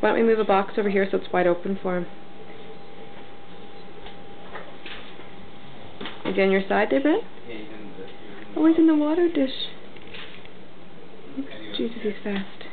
Why don't we move a box over here so it's wide open for him? Is he on your side there, Ben? Oh, he's in the water dish. Jesus, he's fast.